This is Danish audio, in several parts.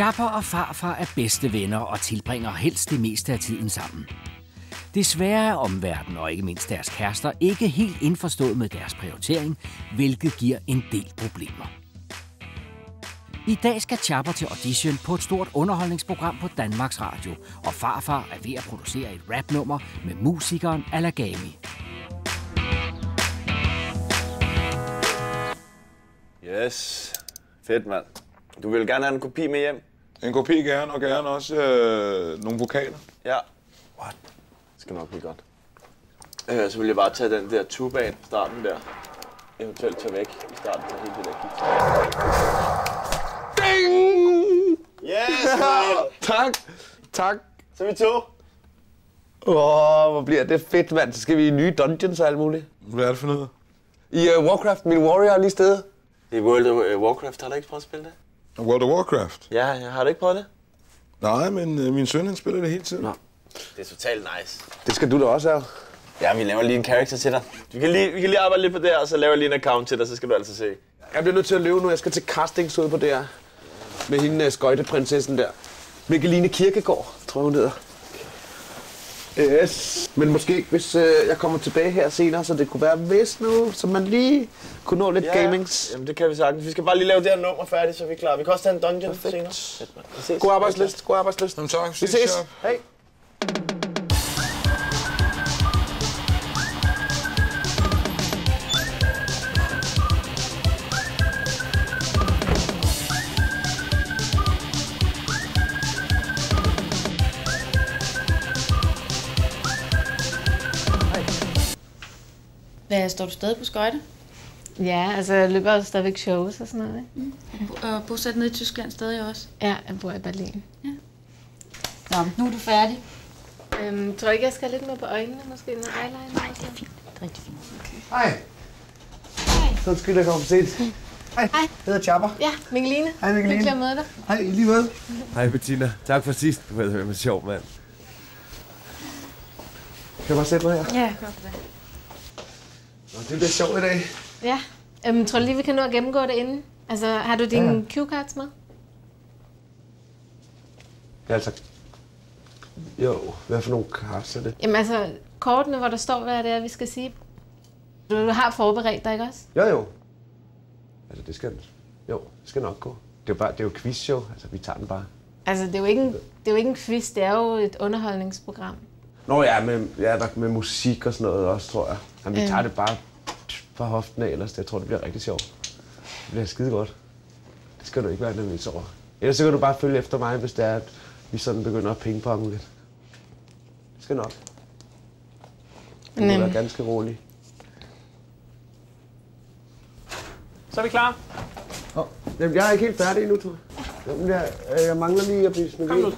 Chapper og farfar er bedste venner og tilbringer helst det meste af tiden sammen. Desværre er omverdenen og ikke mindst deres kærester ikke helt indforstået med deres prioritering, hvilket giver en del problemer. I dag skal Chapper til audition på et stort underholdningsprogram på Danmarks Radio, og farfar er ved at producere et rapnummer med musikeren Alagami. Yes. Fedt, mand. Du vil gerne have en kopi med hjem? En kopi gerne, og gerne også øh, nogle vokaler. Ja. What? Det skal nok blive godt. Øh, så vil jeg bare tage den der tuba ind, starten der. Eventuelt tage væk i starten til hele det der guitar. Ding! Yes, man! Tak. Tak. Så er vi to. Åh, oh, hvor bliver det fedt, mand. Så skal vi i nye dungeons og alt muligt. Hvad er det for noget? I uh, Warcraft, min warrior lige stedet. Det er World of Warcraft. Har du ikke prøvet at spille det? World of Warcraft? Ja, ja. Har du ikke prøvet det? Nej, men øh, min søn han spiller det hele tiden. Nå. Det er totalt nice. Det skal du da også have. Ja, vi laver lige en character til dig. Vi kan lige, vi kan lige arbejde lidt på det her, og så laver jeg lige en account til dig, så skal du altså se. Jeg bliver nødt til at løbe nu. Jeg skal til castings ude på det her. Med hende uh, skøjteprinsessen der. Mikkeline Kirkegaard, tror jeg hun hedder. Yes. Men måske, hvis uh, jeg kommer tilbage her senere, så det kunne være hvis nu, så man lige kunne nå lidt ja. gamings. Jamen, det kan vi sagtens. Vi skal bare lige lave det her nummer færdigt, så er vi klar. Vi kan også tage en dungeon Perfekt. senere. God arbejdslist, god arbejdslist. Jamen, tak. Vi ses. Hej. Står du stadig på skøjte? Ja, altså jeg løber også stadigvæk shows og sådan noget. Ikke? Og bosat nede i Tyskland stadig også? Ja, jeg bor i Berlin. Nå, nu er du færdig. Øhm, tror du ikke, jeg skal have lidt mere på øjnene? Måske noget eyeliner? Nej, det er fint. Det er rigtig fint. Hej. Så skyld, jeg kommer for sent. Hej. Hej. Jeg hedder Chapper. Ja, Mikkeline. Hej, Mikkeline. Hyggeligt at møde dig. Hej, i lige måde. Hej Bettina. Tak for sidst. Det var sjov, mand. Kan jeg bare sætte mig her? Ja, godt det. Nå, det bliver sjovt i dag. Ja. Øhm, tror du lige, vi kan nå at gennemgå det inden? Altså, har du dine Ja. cue-cards med? Ja, altså... Jo, hvad for nogle cards er det? Jamen altså, kortene, hvor der står, hvad det er, vi skal sige. Du har forberedt dig, ikke også? Jo, jo. Altså, det skal... Jo, det skal nok gå. Det er jo, bare, det er jo quizshow. Altså, vi tager den bare. Altså, det er, jo ikke en, det er jo ikke en quiz, det er jo et underholdningsprogram. Nå ja, med, ja, der, med musik og sådan noget også, tror jeg. Jamen, vi Øhm. tager det bare fra hoften af ellers. Jeg tror, det bliver rigtig sjovt. Det bliver skide godt. Det skal du ikke være nervøs over. Ellers så kan du bare følge efter mig, hvis det er, at vi sådan begynder at pingponge lidt. Det skal nok. Du må Men, være øhm, ganske rolig. Så er vi klar. Oh, jamen, jeg er ikke helt færdig endnu, tror jeg. Jamen, jeg, øh, jeg mangler lige at blive smidt Kom nu.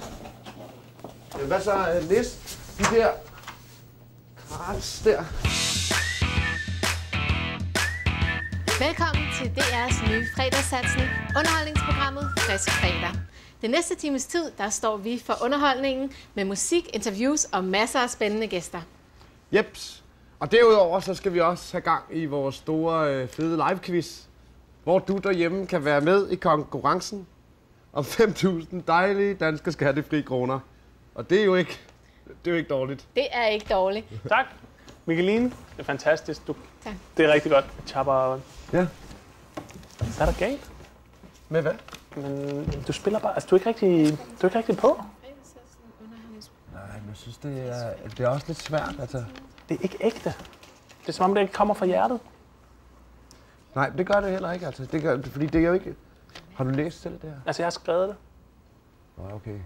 Jamen, Hvad så? Øh, List de der cards der. Velkommen til DR's nye fredagssatsning, underholdningsprogrammet Frisk Fredag. Den næste times tid, der står vi for underholdningen med musik, interviews og masser af spændende gæster. Jeps. Og derudover så skal vi også have gang i vores store øh, fede live-quiz, hvor du derhjemme kan være med i konkurrencen om 5.000 dejlige danske skattefri kroner. Og det er jo ikke, det er jo ikke dårligt. Det er ikke dårligt. Tak. Mikkeline, det er fantastisk. Du, Tak. Det er rigtig godt. Chapper, Ja. hvad er der galt? Med hvad? Men du spiller bare, altså du er ikke rigtig, du er ikke rigtig på. Nej, men jeg synes, det er, det er også lidt svært. Altså. Det er ikke ægte. Det er som om, det ikke kommer fra hjertet. Nej, det gør det heller ikke. Altså. Det gør, fordi det er jo ikke... Har du læst selv det her? Altså, jeg har skrevet det. Nå, okay.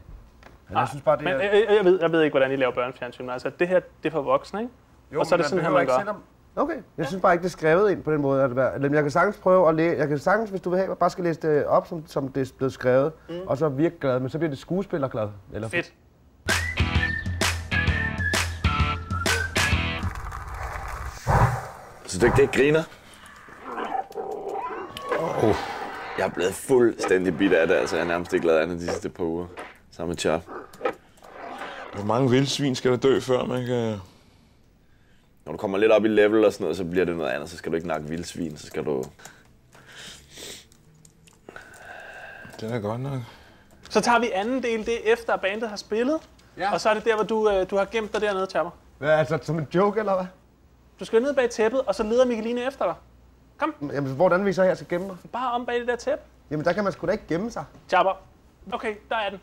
Men jeg synes bare, det Men er... jeg, jeg, jeg, ved, jeg ved ikke, hvordan I laver børnefjernsyn, men altså, det her, det er for voksne, ikke? Jo, og så er det sådan her, man gør. Okay, jeg synes bare ikke, det er skrevet ind på den måde. At jeg kan sagtens prøve at læse. Jeg kan sagtens, hvis du vil have, bare skal læse det op, som, som det er blevet skrevet. Mm. Og så virke glad, men så bliver det skuespillerglad. Eller Fedt. Så du ikke det griner? Oh. Jeg er blevet fuldstændig bidt af det, altså jeg er nærmest ikke lavet andet de sidste par uger. Sammen med. Hvor mange vildsvin skal der dø, før man kan... Når du kommer lidt op i level og sådan noget, så bliver det noget andet. Så skal du ikke nakke vildsvin, så skal du... Det er godt nok. Så tager vi anden del, det er efter at bandet har spillet. Ja. Og så er det der, hvor du, øh, du har gemt dig dernede, Chapper. Hvad, altså som en joke, eller hvad? Du skal ned bag tæppet, og så leder Mikkeline efter dig. Jamen, hvordan vi så her skal gemme mig? Bare om bag det der tæppe. Jamen, der kan man sgu da ikke gemme sig. Chapper. Okay, der er den.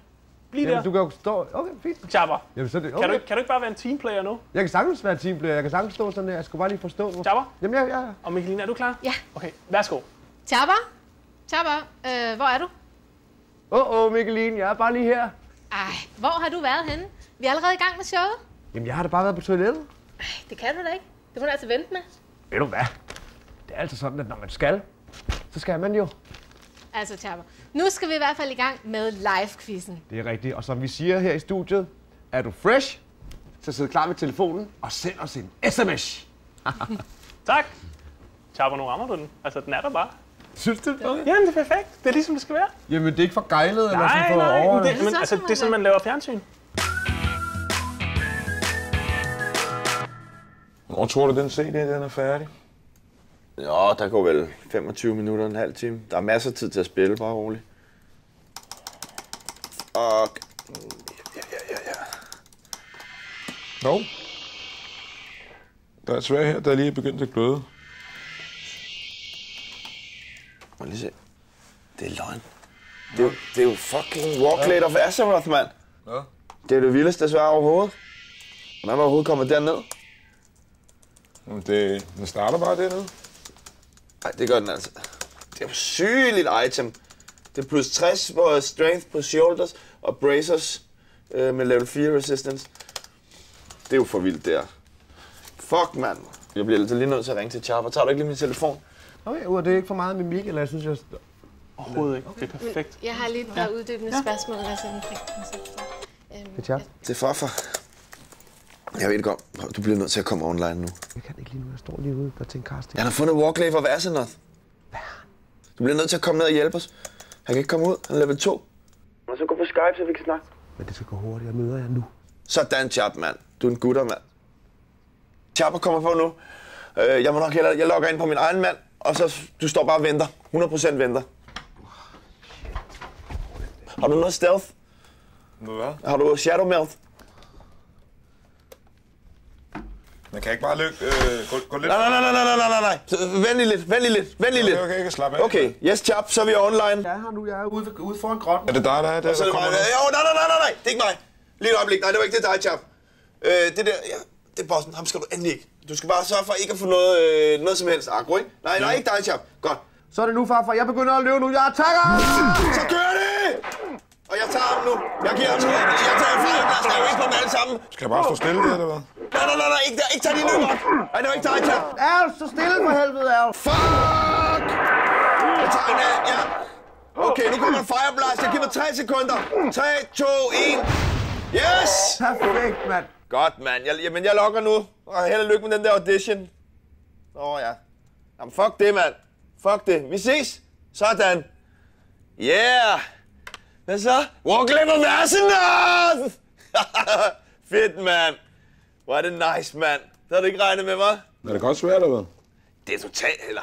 Bliv der. Jamen, du kan jo stå... Okay, fint. Chapper. Jamen, så er det... Kan, Okay. du, ikke- kan du ikke bare være en teamplayer nu? Jeg kan sagtens være teamplayer. Jeg kan sagtens stå sådan der. Jeg skulle bare lige forstå... Hvor... Chapper. Jamen, ja, ja, ja. Og Mikkeline, er du klar? Ja. Okay, værsgo. Chapper? Chapper, øh, hvor er du? Åh, oh, åh, oh, Mikkeline, jeg er bare lige her. Ej, hvor har du været henne? Vi er allerede i gang med showet. Jamen, jeg har da bare været på toilettet. Det kan du da ikke. Det må du altså vente med. Ved du hvad? Det er altså sådan, at når man skal, så skal man jo. Altså, Chapper, nu skal vi i hvert fald i gang med live-quizzen. Det er rigtigt. Og som vi siger her i studiet, er du fresh, så sid klar ved telefonen og send os en sms. Tak. Chapper, nu rammer du den. Altså, den er der bare. Synes du det? Jamen, det er perfekt. Det er ligesom det skal være. Jamen, det er ikke for gejlet, eller Nej, sådan for nej, over... det, men, altså, det er sådan, man laver fjernsyn. Hvor tror du, den CD den er færdig? Jo, der går vel 25 minutter, en halv time. Der er masser af tid til at spille, bare roligt. Og... Ja, ja, ja, ja. Jo. Der er et svær her, der lige er begyndt at gløde. Må lige se. Det er løgn. Det er, jo, det er jo fucking Walklate of Azeroth, mand. Ja. Det er det vildeste svær overhovedet. Hvordan du overhovedet kommet derned? Det, den starter bare dernede. Nej, det gør den altså. Det er jo sygeligt item. Det er plus 60 på strength på shoulders og bracers øh, med level 4 resistance. Det er jo for vildt, det her. Fuck, mand. Jeg bliver altså lige nødt til at ringe til Chopper. Tager du ikke lige min telefon? Okay, uh, det er ikke for meget mimik, eller jeg synes, jeg... Overhovedet ikke. Det er perfekt. Jeg har lige et par uddybende spørgsmål, altså omkring konceptet. Øhm, Det er. Det er farfar. Jeg ved det godt. Du bliver nødt til at komme online nu. Jeg kan ikke lige nu, jeg står lige ude der til en casting. Han har fundet Warclave of Azeroth. Du bliver nødt til at komme ned og hjælpe os. Han kan ikke komme ud. Han er level 2. Og så gå på Skype, så vi kan snakke. Men det skal gå hurtigt, jeg møder jer nu. Sådan, Chap, mand. Du er en gutter, mand. Chapper kommer på nu. Øh, jeg må nok hellere, jeg logger ind på min egen mand, og så du står bare og venter. 100% venter. Har du noget stealth? Hvad? Har du shadow melt? Man kan ikke bare lykke, øh, gå, gå lidt... Nej, nej, nej, nej, nej, nej, nej, nej. Så, Vent lige lidt, vent lige lidt, vent lige lidt. Okay, okay, jeg kan slappe af. Okay, yes, Chap, så er vi online. Jeg er her nu, jeg er ude, ude foran grotten. Er det dig, der er der, Så er der det mig. kommer nu? Jo, nej, nej, nej, nej, nej, det er ikke mig. Lige et øjeblik. Nej, det var ikke det dig, Chap. Øh, det der, ja, det er bossen. Ham skal du endelig ikke. Du skal bare sørge for ikke at få noget, øh, noget som helst agro, ikke? Nej, nej, ikke dig, Chap. Godt. Så er det nu, farfar. Jeg begynder at løbe nu. Jeg attacker! Så kører det! Og jeg tager ham nu. Jeg giver ham skab. Jeg tager fireplads. Der er jo ikke på dem alle sammen. Skal jeg bare stå stille der, eller hvad? Nej, nej, nej, nej. Ikke, der, ikke tage de løber. Nej, det var ikke dig, Chap. Al, så stille for helvede, Al. Fuck! Jeg tager en af, ja. Okay, nu kommer Fire Blast. Jeg giver mig 3 sekunder. 3, 2, 1. Yes! Perfekt, mand. Godt, mand. Jeg, jamen, jeg logger nu. Og held og lykke med den der audition. Åh, oh, ja. Jamen, fuck det, mand. Fuck det. Vi ses. Sådan. Yeah! Hvad så? Warcliffe og Versenov! Fedt, mand. Hvor er det nice, mand. Det havde du ikke regnet med, mig. Er det godt svært, eller hvad? Det er totalt, eller...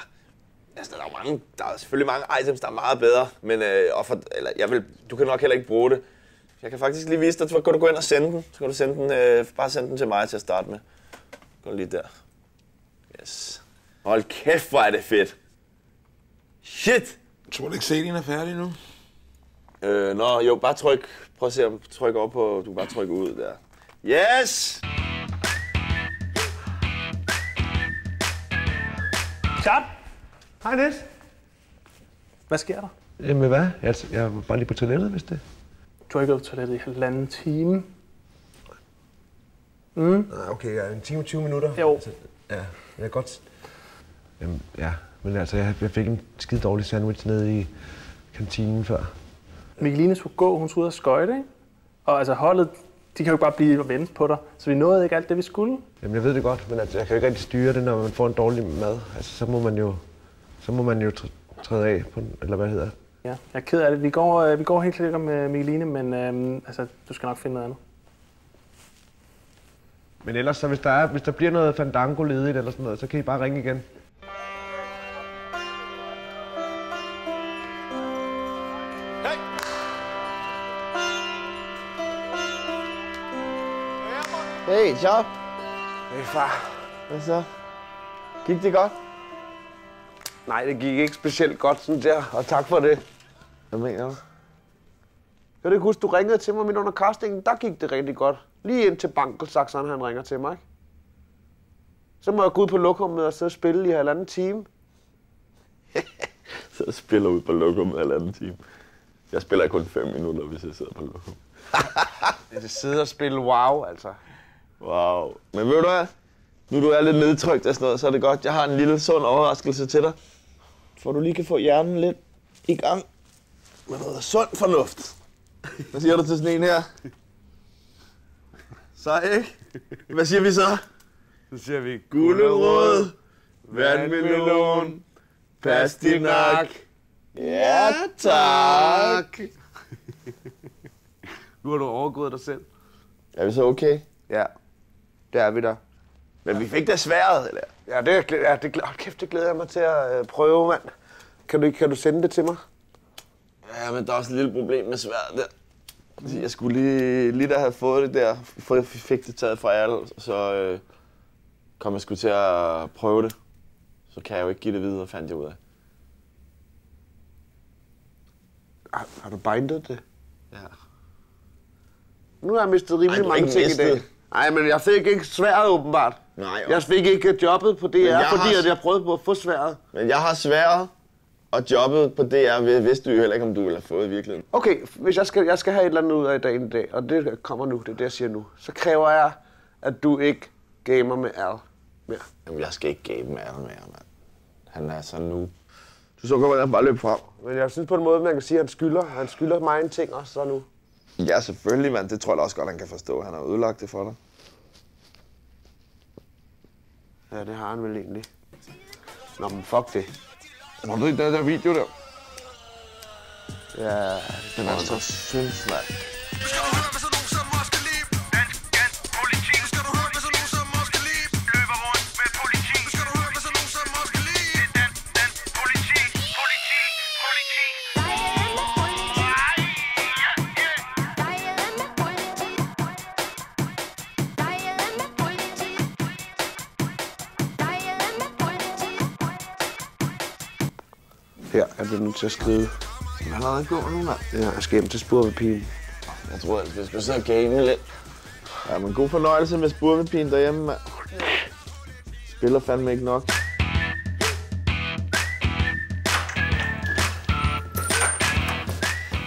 Altså, der er, mange, der er selvfølgelig mange items, der er meget bedre, men øh, og for, eller, jeg vil, du kan nok heller ikke bruge det. Jeg kan faktisk lige vise dig, så kan du gå ind og sende den. Så kan du sende den, øh, bare sende den til mig til at starte med. Gå lige der. Yes. Hold kæft, hvor er det fedt. Shit! Tror du ikke, CD'en er færdig nu? Øh, nå, jo, bare tryk. Prøv at se, om tryk op på, du kan bare trykke ud der. Yes! Chap! Hej, Niels. Hvad sker der? Jamen, hvad? Jeg, jeg var bare lige på toilettet, hvis det. Du har ikke været på toilettet i halvanden time. Nej, okay, ja, en time og 20 minutter. Jo. Altså, ja, jeg kan godt... Jamen, ja, men altså, jeg, jeg fik en skide dårlig sandwich nede i kantinen før. Mikkeline skulle gå, hun skulle ud og skøjte, ikke? Og altså holdet, de kan jo ikke bare blive og vente på dig. Så vi nåede ikke alt det, vi skulle. Jamen, jeg ved det godt, men altså, jeg kan jo ikke rigtig styre det, når man får en dårlig mad. Altså, så må man jo, så må man jo tr- træde af, på, eller hvad det hedder. Ja, jeg er ked af det. Vi går, øh, vi går helt sikkert med Mikkeline, men øhm, altså, du skal nok finde noget andet. Men ellers, så hvis der, er, hvis der bliver noget fandango ledigt eller sådan noget, så kan I bare ringe igen. Hey, Chop. Hey, far. Hvad så? Gik det godt? Nej, det gik ikke specielt godt sådan der, og tak for det. Hvad mener du? Kan du ikke huske, du ringede til mig midt under castingen? Der gik det rigtig godt. Lige ind til Bankelsaxeren, han ringer til mig. ikke? Så må jeg gå ud på lokummet og sidde og spille i halvanden time. Så jeg spiller ud på lokum halvanden time. Jeg spiller kun 5 minutter, hvis jeg sidder på lokum. Jeg sidde og spille wow, altså. Wow. Men ved du hvad? Nu du er lidt nedtrykt og sådan noget, så er det godt. Jeg har en lille sund overraskelse til dig. For du lige kan få hjernen lidt i gang med noget sund fornuft. Hvad siger du til sådan en her? Så ikke? Hvad siger vi så? Så siger vi Gulerod, vandmelon, pastinak. Ja, tak. Nu har du overgået dig selv. Er vi så okay? Ja, det er vi der. Men vi fik da sværet, eller? Ja, det, er ja, det, hold kæft, det glæder jeg mig til at øh, prøve, mand. Kan du, kan du sende det til mig? Ja, men der er også et lille problem med sværet der. Jeg skulle lige, lige da have fået det der, f- fik det taget fra alle, så øh, kom jeg sgu til at prøve det. Så kan jeg jo ikke give det videre, fandt jeg ud af. Har, har du bindet det? Ja. Nu har jeg mistet rimelig Ej, mange ting i dag. Nej, men jeg fik ikke sværet åbenbart. Nej, Jeg fik ikke jobbet på DR, jeg fordi har- at jeg prøvede på at få sværet. Men jeg har sværet, og jobbet på DR ved- vidste du jo heller ikke, om du ville have fået i virkeligheden. Okay, hvis jeg skal, jeg skal have et eller andet ud af dagen i dag, og det kommer nu, det er det, jeg siger nu, så kræver jeg, at du ikke gamer med Al mere. Jamen, jeg skal ikke gabe med alle mere, mand. Han er sådan nu. Du så godt, at han bare løb frem. Men jeg synes på en måde, man kan sige, at han skylder, han skylder mig en ting også så nu. Ja, selvfølgelig, mand. Det tror jeg også godt, han kan forstå. Han har ødelagt det for dig. Ja, det har han vel egentlig. Nå, men fuck det. Har du ikke den der video der? Ja, Den er så synd, mand. Her er du nødt til at skrive. Han har ikke gået nu, mand. Ja, jeg skal hjem til spurvepigen. Jeg tror, at vi skal sidde og game lidt. Ja, men god fornøjelse med spurvepigen derhjemme, mand. Spiller fandme ikke nok.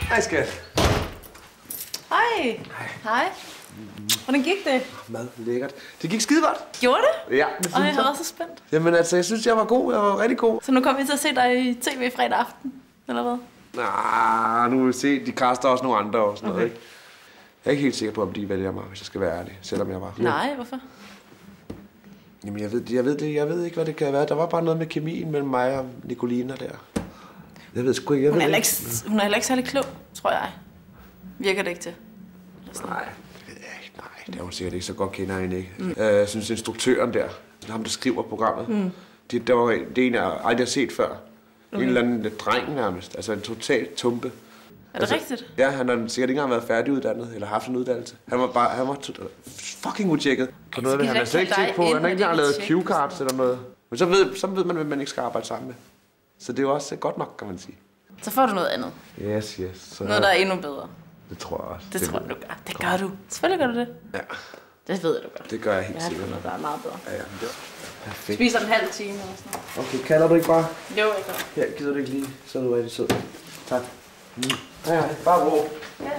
Hej, skat. Hej. Hej. Hvordan gik det? Mad, lækkert. Det gik skide godt. Gjorde det? Ja, det Og jeg jeg. også så spændt. Jamen altså, jeg synes, jeg var god. Jeg var rigtig god. Så nu kommer vi til at se dig i tv fredag aften, eller hvad? Nej, nu vil vi se. De kaster også nogle andre og sådan okay. noget, ikke? Jeg er ikke helt sikker på, om de vælger mig, hvis jeg skal være ærlig. Selvom jeg var. Nej, hvorfor? Jamen, jeg ved, jeg ved, det, jeg ved ikke, hvad det kan være. Der var bare noget med kemien mellem mig og Nicolina der. Jeg ved sgu ikke. Jeg Hun ved er, heller ikke. ikke, hun er heller ikke særlig klog, tror jeg. Virker det ikke til? Nej, det er hun sikkert ikke. Så godt kender hende ikke. Mm. Øh, jeg synes, instruktøren der, ham der skriver programmet, mm. det, der var, det er en, jeg aldrig har set før. Okay. En eller anden dreng nærmest. Altså en total tumpe. Er det rigtigt? Ja, han har sikkert ikke engang været færdiguddannet, eller haft en uddannelse. Han var bare, han var fucking udtjekket. På noget af det, han har slet ikke tænkt på. Han har ikke engang og lavet det kan cue-cards eller noget. Men så ved, så ved man, hvem man ikke skal arbejde sammen med. Så det er jo også godt nok, kan man sige. Så får du noget andet. Yes, yes. Så Noget, der er endnu bedre. Det tror jeg også. Det, tror jeg, du gør. Det gør du. Selvfølgelig gør du det. Ja, Det ved jeg, du gør. det gør jeg helt Jeg har sikkert. fundet noget, der er meget bedre. Ja, ja, det var perfekt. Spiser en halv time eller sådan noget. Okay, kalder du ikke bare? Jo, jeg gør. Her, gider du ikke lige? Så er du rigtig sød. Tak. Mm. Ja, ja, bare ro. Ja.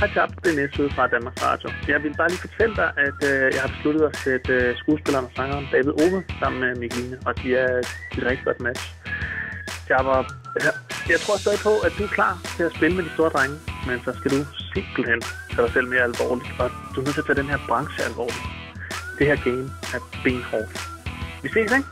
Hej Chap, det er ude fra Danmarks Radio. Jeg vil bare lige fortælle dig, at øh, jeg har besluttet at sætte øh, skuespilleren og sangeren David Ove sammen med Mikkeline, og de er et rigtig godt match. Jeg, var, jeg, jeg tror stadig på, at du er klar til at spille med de store drenge, men så skal du simpelthen tage dig selv mere alvorligt, og du er nødt til at tage den her branche alvorligt. Det her game er benhårdt. Vi ses, ikke?